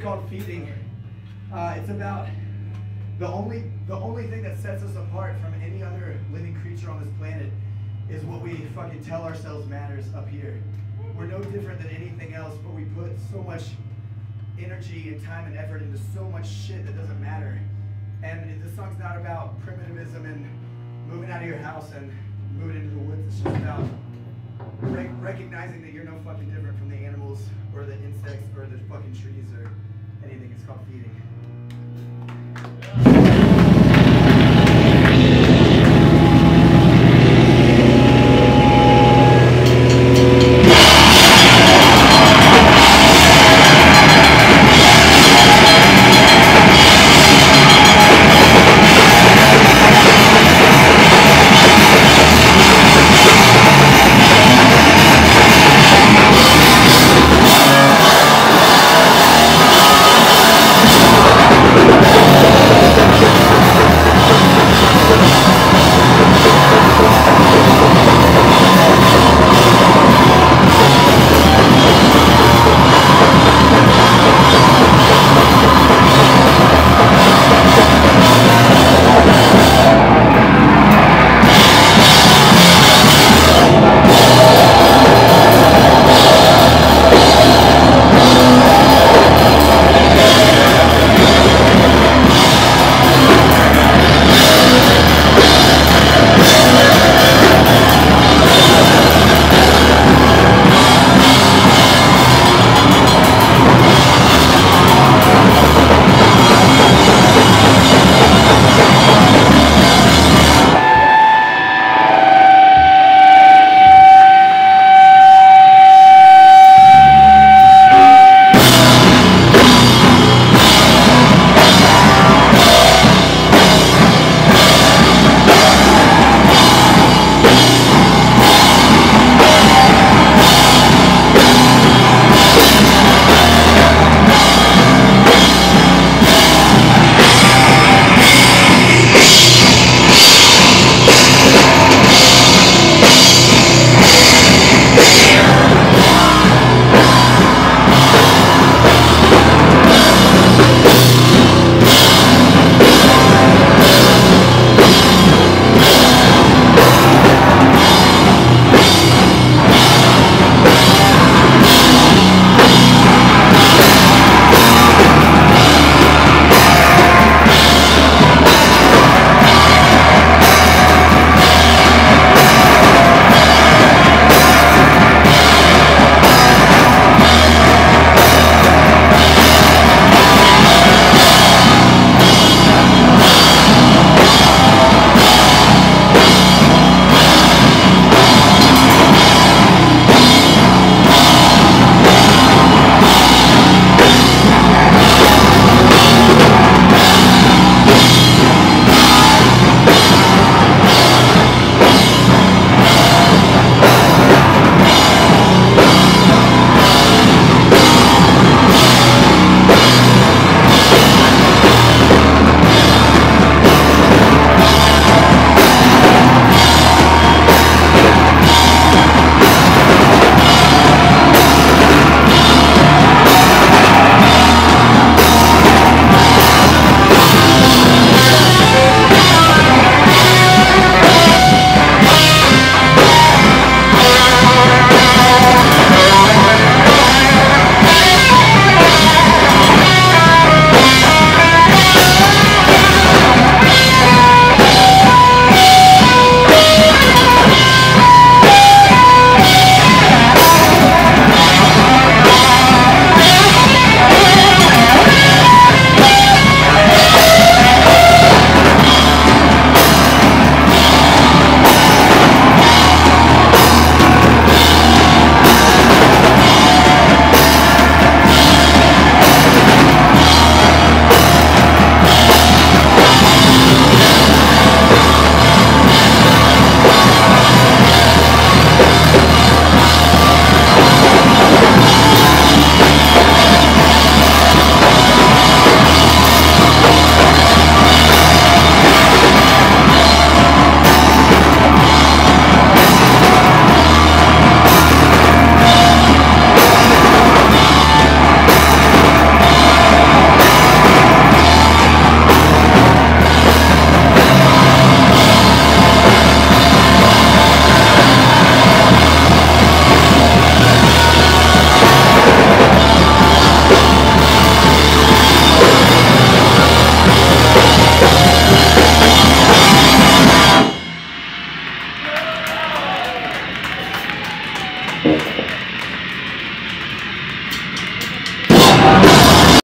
called "Feeding." Uh, it's about the only, the only thing that sets us apart from any other living creature on this planet is what we fucking tell ourselves matters up here. We're no different than anything else, but we put so much energy and time and effort into so much shit that doesn't matter. And this song's not about primitivism and moving out of your house and moving into the woods. It's just about rec- recognizing that you're no fucking different from the animals or the insects or the fucking trees or anything. It's called feeding.